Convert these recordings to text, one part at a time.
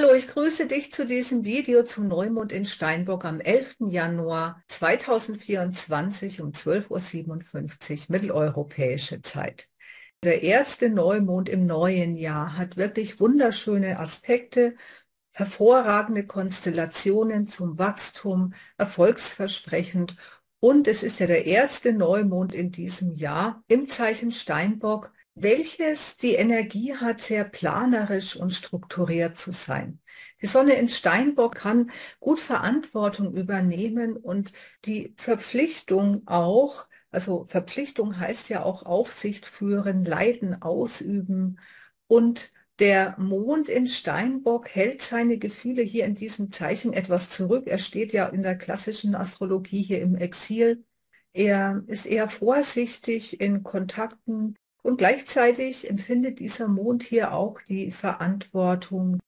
Hallo, ich grüße dich zu diesem Video zum Neumond in Steinbock am 11. Januar 2024 um 12.57 Uhr mitteleuropäische Zeit. Der erste Neumond im neuen Jahr hat wirklich wunderschöne Aspekte, hervorragende Konstellationen zum Wachstum, erfolgsversprechend und es ist ja der erste Neumond in diesem Jahr im Zeichen Steinbock welches die Energie hat, sehr planerisch und strukturiert zu sein. Die Sonne in Steinbock kann gut Verantwortung übernehmen und die Verpflichtung auch, also Verpflichtung heißt ja auch Aufsicht führen, Leiden ausüben und der Mond in Steinbock hält seine Gefühle hier in diesem Zeichen etwas zurück. Er steht ja in der klassischen Astrologie hier im Exil. Er ist eher vorsichtig in Kontakten und gleichzeitig empfindet dieser Mond hier auch die Verantwortung.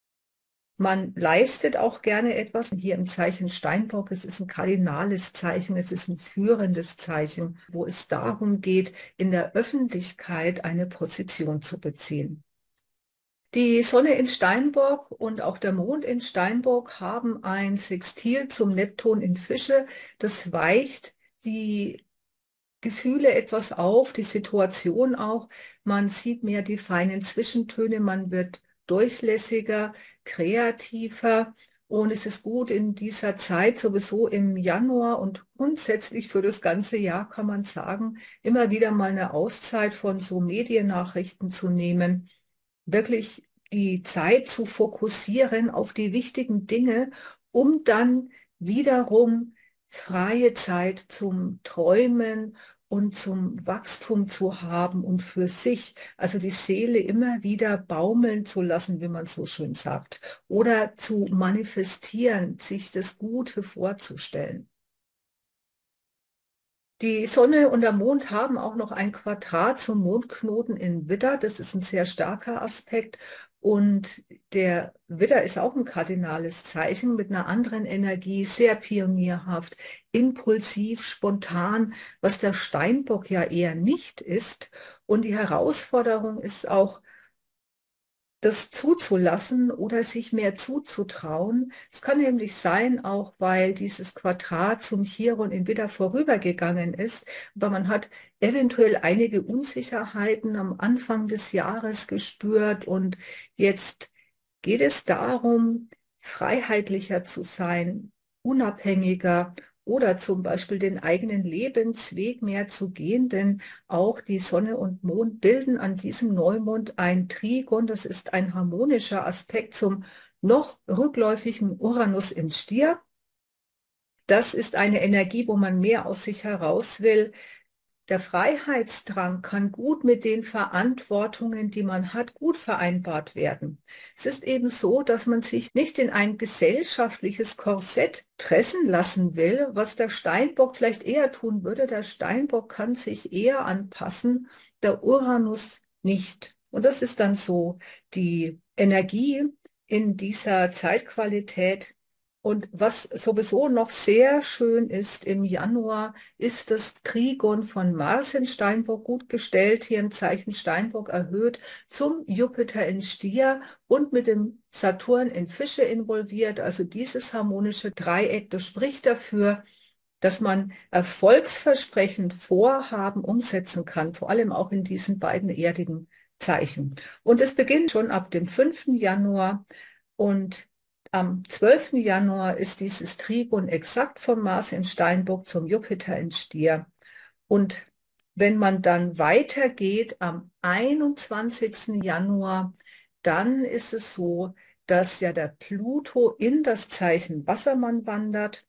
Man leistet auch gerne etwas. Hier im Zeichen Steinbock, es ist ein kardinales Zeichen, es ist ein führendes Zeichen, wo es darum geht, in der Öffentlichkeit eine Position zu beziehen. Die Sonne in Steinbock und auch der Mond in Steinbock haben ein Sextil zum Neptun in Fische. Das weicht die Gefühle etwas auf, die Situation auch. Man sieht mehr die feinen Zwischentöne, man wird durchlässiger, kreativer. Und es ist gut in dieser Zeit, sowieso im Januar und grundsätzlich für das ganze Jahr kann man sagen, immer wieder mal eine Auszeit von so Mediennachrichten zu nehmen, wirklich die Zeit zu fokussieren auf die wichtigen Dinge, um dann wiederum freie Zeit zum Träumen und zum Wachstum zu haben und für sich, also die Seele immer wieder baumeln zu lassen, wie man so schön sagt, oder zu manifestieren, sich das Gute vorzustellen. Die Sonne und der Mond haben auch noch ein Quadrat zum Mondknoten in Widder. Das ist ein sehr starker Aspekt. Und der Widder ist auch ein kardinales Zeichen mit einer anderen Energie, sehr pionierhaft, impulsiv, spontan, was der Steinbock ja eher nicht ist. Und die Herausforderung ist auch, das zuzulassen oder sich mehr zuzutrauen. Es kann nämlich sein, auch weil dieses Quadrat zum Chiron in Widder vorübergegangen ist, aber man hat eventuell einige Unsicherheiten am Anfang des Jahres gespürt und jetzt geht es darum, freiheitlicher zu sein, unabhängiger oder zum Beispiel den eigenen Lebensweg mehr zu gehen, denn auch die Sonne und Mond bilden an diesem Neumond ein Trigon, das ist ein harmonischer Aspekt zum noch rückläufigen Uranus im Stier. Das ist eine Energie, wo man mehr aus sich heraus will, der Freiheitsdrang kann gut mit den Verantwortungen, die man hat, gut vereinbart werden. Es ist eben so, dass man sich nicht in ein gesellschaftliches Korsett pressen lassen will, was der Steinbock vielleicht eher tun würde. Der Steinbock kann sich eher anpassen, der Uranus nicht. Und das ist dann so die Energie in dieser Zeitqualität, und was sowieso noch sehr schön ist im Januar, ist das Trigon von Mars in Steinbock gut gestellt, hier im Zeichen Steinbock erhöht, zum Jupiter in Stier und mit dem Saturn in Fische involviert. Also dieses harmonische Dreieck, das spricht dafür, dass man erfolgsversprechend Vorhaben umsetzen kann, vor allem auch in diesen beiden erdigen Zeichen. Und es beginnt schon ab dem 5. Januar und am 12. Januar ist dieses Trigon exakt vom Mars in Steinbock zum Jupiter in Stier. Und wenn man dann weitergeht am 21. Januar, dann ist es so, dass ja der Pluto in das Zeichen Wassermann wandert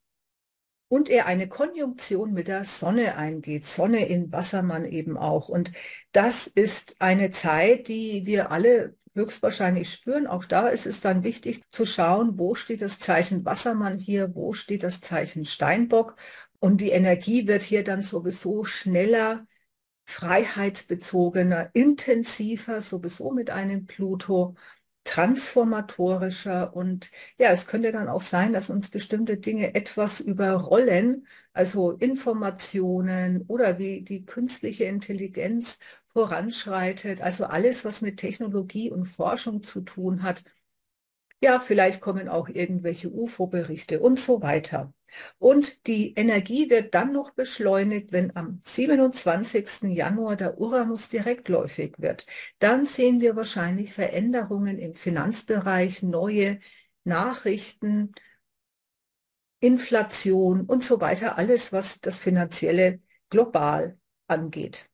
und er eine Konjunktion mit der Sonne eingeht, Sonne in Wassermann eben auch. Und das ist eine Zeit, die wir alle höchstwahrscheinlich spüren. Auch da ist es dann wichtig zu schauen, wo steht das Zeichen Wassermann hier, wo steht das Zeichen Steinbock. Und die Energie wird hier dann sowieso schneller, freiheitsbezogener, intensiver, sowieso mit einem Pluto transformatorischer und ja, es könnte dann auch sein, dass uns bestimmte Dinge etwas überrollen, also Informationen oder wie die künstliche Intelligenz voranschreitet, also alles, was mit Technologie und Forschung zu tun hat, Ja, vielleicht kommen auch irgendwelche UFO-Berichte und so weiter. Und die Energie wird dann noch beschleunigt, wenn am 27. Januar der Uranus direktläufig wird. Dann sehen wir wahrscheinlich Veränderungen im Finanzbereich, neue Nachrichten, Inflation und so weiter, alles, was das Finanzielle global angeht.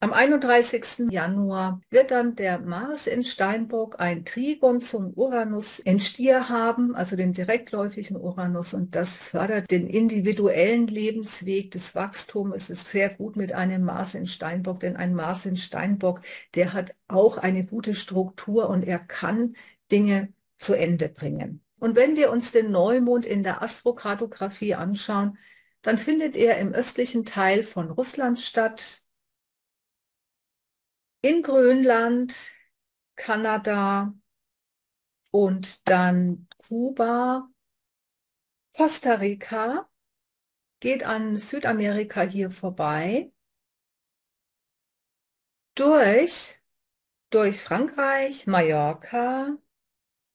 Am 31. Januar wird dann der Mars in Steinbock ein Trigon zum Uranus in Stier haben, also den direktläufigen Uranus, und das fördert den individuellen Lebensweg des Wachstums. Es ist sehr gut mit einem Mars in Steinbock, denn ein Mars in Steinbock, der hat auch eine gute Struktur und er kann Dinge zu Ende bringen. Und wenn wir uns den Neumond in der Astrokartografie anschauen, dann findet er im östlichen Teil von Russland statt, in Grönland, Kanada und dann Kuba, Costa Rica, geht an Südamerika hier vorbei, durch, durch Frankreich, Mallorca,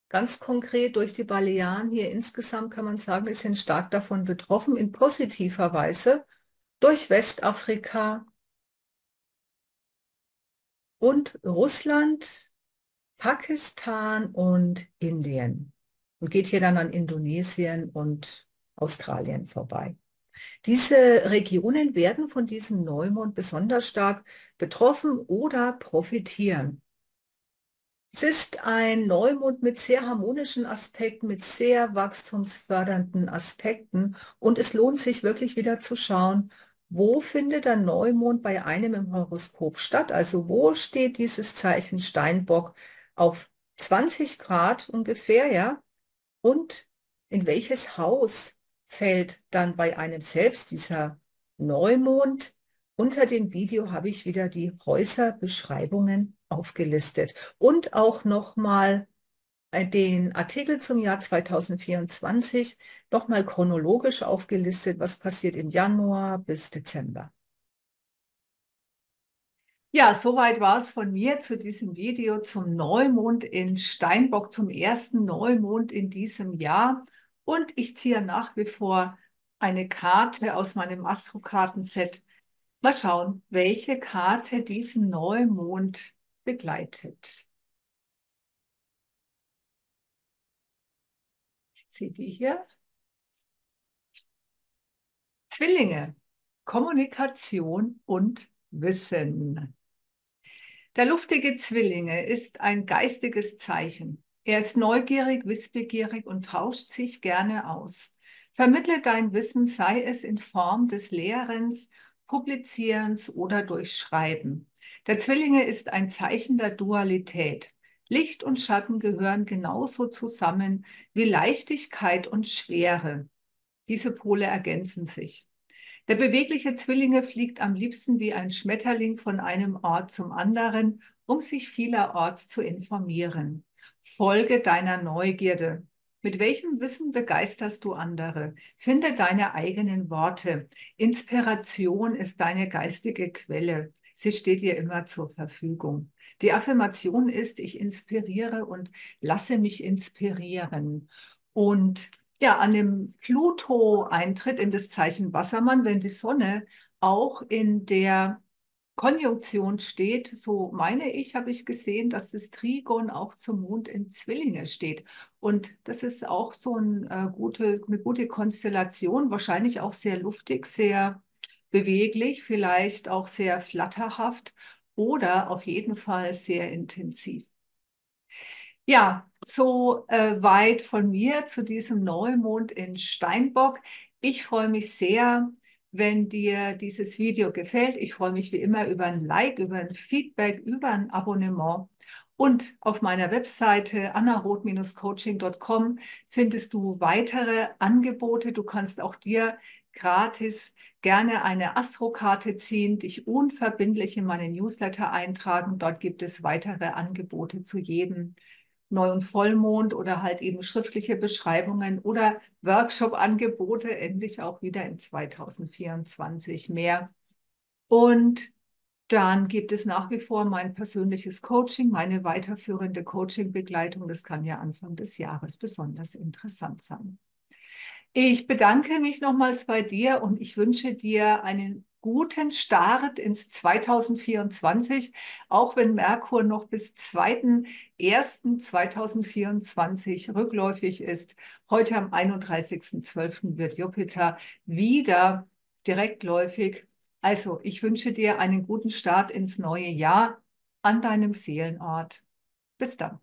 ganz konkret durch die Balearen hier insgesamt kann man sagen, wir sind stark davon betroffen, in positiver Weise, durch Westafrika, und Russland, Pakistan und Indien und geht hier dann an Indonesien und Australien vorbei. Diese Regionen werden von diesem Neumond besonders stark betroffen oder profitieren. Es ist ein Neumond mit sehr harmonischen Aspekten, mit sehr wachstumsfördernden Aspekten und es lohnt sich wirklich wieder zu schauen, wo findet der Neumond bei einem im Horoskop statt? Also wo steht dieses Zeichen Steinbock auf 20 Grad ungefähr, ja? Und in welches Haus fällt dann bei einem selbst dieser Neumond? Unter dem Video habe ich wieder die Häuserbeschreibungen aufgelistet und auch nochmal den Artikel zum Jahr 2024 nochmal chronologisch aufgelistet, was passiert im Januar bis Dezember. Ja, soweit war es von mir zu diesem Video zum Neumond in Steinbock, zum ersten Neumond in diesem Jahr. Und ich ziehe nach wie vor eine Karte aus meinem Astrokartenset. Mal schauen, welche Karte diesen Neumond begleitet. Ziehe die hier. Zwillinge, Kommunikation und Wissen. Der luftige Zwillinge ist ein geistiges Zeichen. Er ist neugierig, wissbegierig und tauscht sich gerne aus. Vermittle dein Wissen, sei es in Form des Lehrens, Publizierens oder durch Schreiben. Der Zwillinge ist ein Zeichen der Dualität. Licht und Schatten gehören genauso zusammen wie Leichtigkeit und Schwere. Diese Pole ergänzen sich. Der bewegliche Zwillinge fliegt am liebsten wie ein Schmetterling von einem Ort zum anderen, um sich vielerorts zu informieren. Folge deiner Neugierde. Mit welchem Wissen begeisterst du andere? Finde deine eigenen Worte. Inspiration ist deine geistige Quelle. Sie steht dir immer zur Verfügung. Die Affirmation ist, ich inspiriere und lasse mich inspirieren. Und ja, an dem Pluto-Eintritt in das Zeichen Wassermann, wenn die Sonne auch in der Konjunktion steht, so meine ich, habe ich gesehen, dass das Trigon auch zum Mond in Zwillinge steht. Und das ist auch so ein, äh, gute, eine gute Konstellation, wahrscheinlich auch sehr luftig, sehr beweglich, vielleicht auch sehr flatterhaft oder auf jeden Fall sehr intensiv. Ja, so äh, weit von mir zu diesem Neumond in Steinbock. Ich freue mich sehr, wenn dir dieses Video gefällt. Ich freue mich wie immer über ein Like, über ein Feedback, über ein Abonnement. Und auf meiner Webseite annaroth-coaching.com findest du weitere Angebote. Du kannst auch dir gratis gerne eine Astrokarte ziehen, dich unverbindlich in meine Newsletter eintragen. Dort gibt es weitere Angebote zu jedem Neu- und Vollmond oder halt eben schriftliche Beschreibungen oder Workshop-Angebote, endlich auch wieder in 2024 mehr. Und Dann gibt es nach wie vor mein persönliches Coaching, meine weiterführende Coaching-Begleitung. Das kann ja Anfang des Jahres besonders interessant sein. Ich bedanke mich nochmals bei dir und ich wünsche dir einen guten Start ins 2024, auch wenn Merkur noch bis 2.1.2024 rückläufig ist. Heute am 31.12. wird Jupiter wieder direktläufig. Also, ich wünsche dir einen guten Start ins neue Jahr an deinem Seelenort. Bis dann.